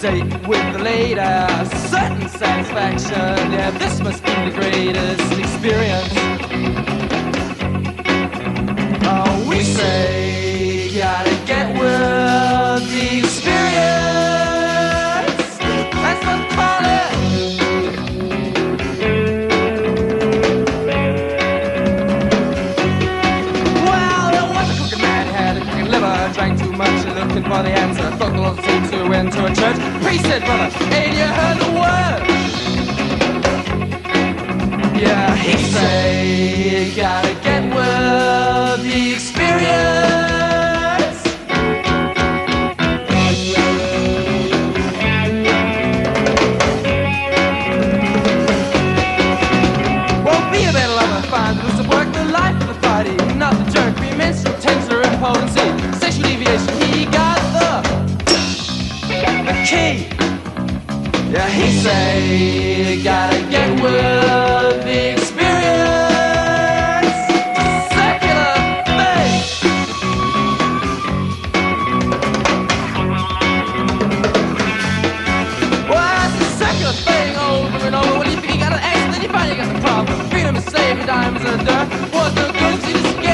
date with the leader, Certain satisfaction, yeah, this must be the greatest. Too much and looking for the answer. Thought the Lord seemed to enter a church. Priest said, brother, ain't you heard the word? Yeah, he say, you gotta get Yeah, he say, gotta get with the experience. Secular thing. Well, that's a secular thing over and over. When you think you got an X, then you find you got the problem. Freedom is slavery, diamonds the dirt. Was no good, so you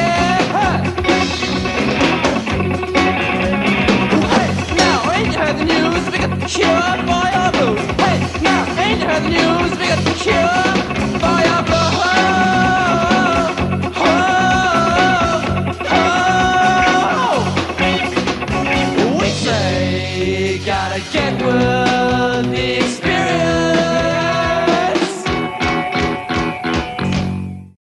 We gotta get work.